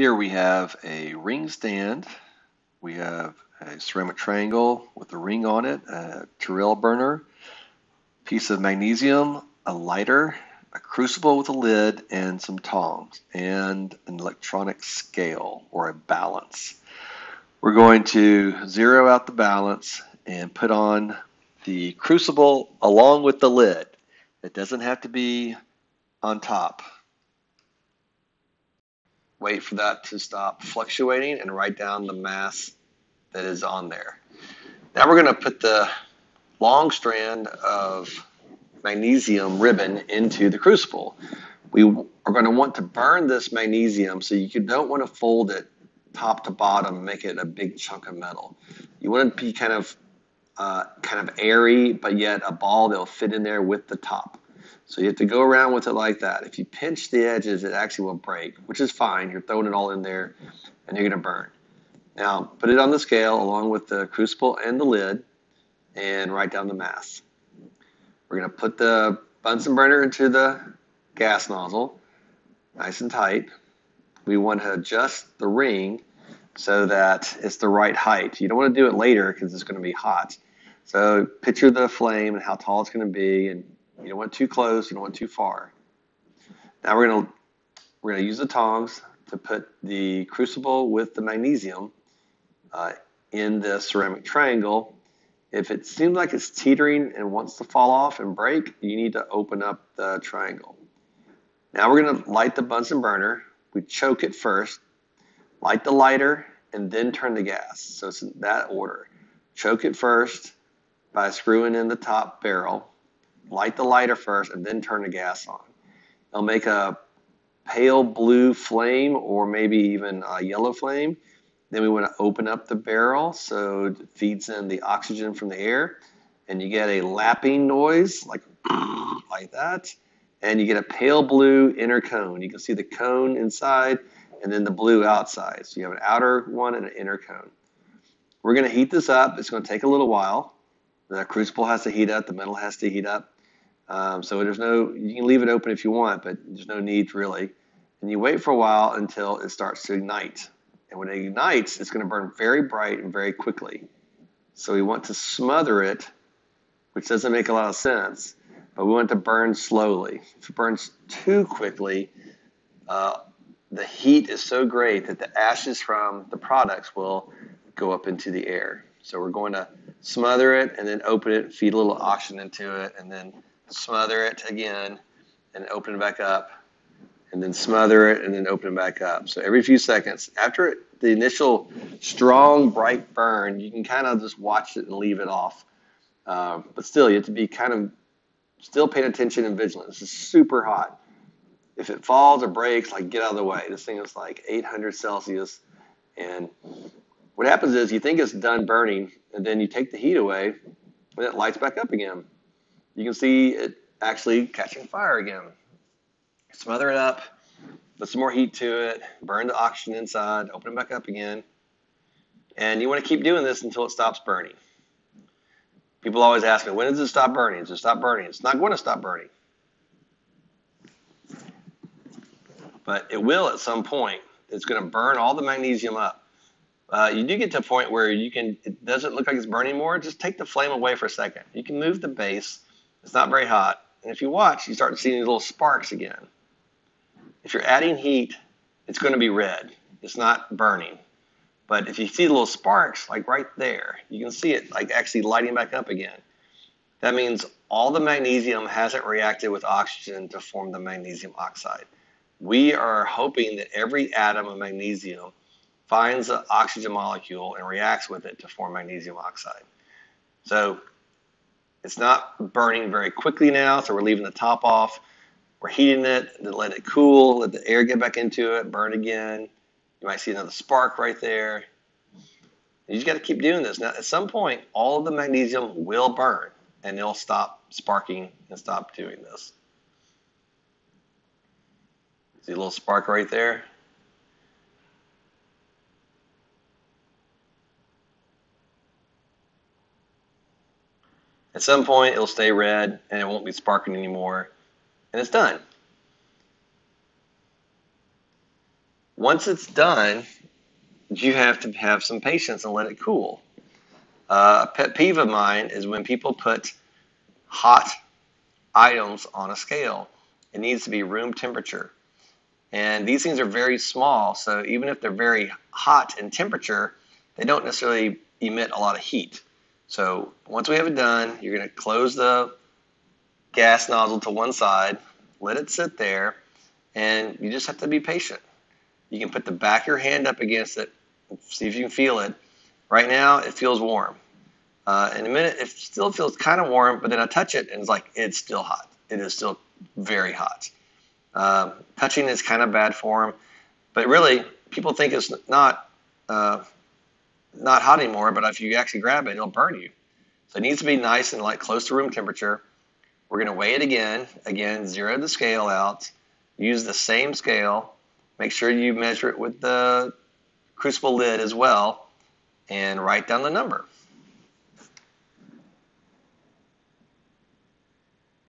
Here we have a ring stand. We have a ceramic triangle with a ring on it, a Tirrill burner, piece of magnesium, a lighter, a crucible with a lid, and some tongs, and an electronic scale or a balance. We're going to zero out the balance and put on the crucible along with the lid. It doesn't have to be on top. Wait for that to stop fluctuating and write down the mass that is on there. Now we're going to put the long strand of magnesium ribbon into the crucible. We are going to want to burn this magnesium so you don't want to fold it top to bottom, make it a big chunk of metal. You want to be kind of uh, kind of airy, but yet a ball that'll fit in there with the top. So you have to go around with it like that. If you pinch the edges, it actually will break, which is fine. You're throwing it all in there and you're going to burn. Now, put it on the scale along with the crucible and the lid and write down the mass. We're going to put the Bunsen burner into the gas nozzle, nice and tight. We want to adjust the ring so that it's the right height. You don't want to do it later because it's going to be hot. So picture the flame and how tall it's going to be, and you don't want too close, you don't want too far. Now we're going to we're to use the tongs to put the crucible with the magnesium uh, in the ceramic triangle. If it seems like it's teetering and wants to fall off and break, you need to open up the triangle. Now we're going to light the Bunsen burner. We choke it first, light the lighter, and then turn the gas. So it's in that order. Choke it first by screwing in the top barrel, light the lighter first, and then turn the gas on. It'll make a pale blue flame or maybe even a yellow flame. Then we want to open up the barrel so it feeds in the oxygen from the air, and you get a lapping noise like like that, and you get a pale blue inner cone. You can see the cone inside and then the blue outside. So you have an outer one and an inner cone. We're going to heat this up. It's going to take a little while. The crucible has to heat up. The metal has to heat up. Um, so there's no, you can leave it open if you want, but there's no need really. And you wait for a while until it starts to ignite. And when it ignites, it's going to burn very bright and very quickly. So we want to smother it, which doesn't make a lot of sense, but we want to burn slowly. If it burns too quickly, uh, the heat is so great that the ashes from the products will go up into the air. So we're going to smother it and then open it, feed a little oxygen into it, and then smother it again and open it back up, and then smother it and then open it back up. So every few seconds, after the initial strong, bright burn, you can kind of just watch it and leave it off. Uh, but still, you have to be kind of still paying attention and vigilant. This is super hot if it falls or breaks, like get out of the way. This thing is like 800 Celsius, and what happens is you think it's done burning, and then you take the heat away, and it lights back up again. You can see it actually catching fire again. Smother it up, put some more heat to it, burn the oxygen inside, open it back up again, and you want to keep doing this until it stops burning. People always ask me, when does it stop burning? Does it stop burning? It's not going to stop burning. but it will at some point. It's going to burn all the magnesium up. Uh, you do get to a point where you can, it doesn't look like it's burning more. Just take the flame away for a second. You can move the base. It's not very hot. And if you watch, you start seeing these little sparks again. If you're adding heat, it's going to be red. It's not burning. But if you see the little sparks, like right there, you can see it like actually lighting back up again. That means all the magnesium hasn't reacted with oxygen to form the magnesium oxide we are hoping that every atom of magnesium finds the oxygen molecule and reacts with it to form magnesium oxide. So it's not burning very quickly now, so we're leaving the top off. We're heating it, then let it cool, let the air get back into it, burn again. You might see another spark right there. You just got to keep doing this. Now, at some point, all of the magnesium will burn, and it'll stop sparking and stop doing this. See a little spark right there? At some point, it'll stay red and it won't be sparking anymore, and it's done. Once it's done, you have to have some patience and let it cool. Uh, a pet peeve of mine is when people put hot items on a scale. It needs to be room temperature. And these things are very small, so even if they're very hot in temperature, they don't necessarily emit a lot of heat. So once we have it done, you're going to close the gas nozzle to one side, let it sit there, and you just have to be patient. You can put the back of your hand up against it, see if you can feel it. Right now, it feels warm. Uh, in a minute, it still feels kind of warm, but then I touch it and it's like it's still hot. It is still very hot. Uh, touching is kind of bad form, but really, people think it's not uh, not hot anymore. But if you actually grab it, it'll burn you. So it needs to be nice and like close to room temperature. We're going to weigh it again. Again, zero the scale out. Use the same scale. Make sure you measure it with the crucible lid as well, and write down the number.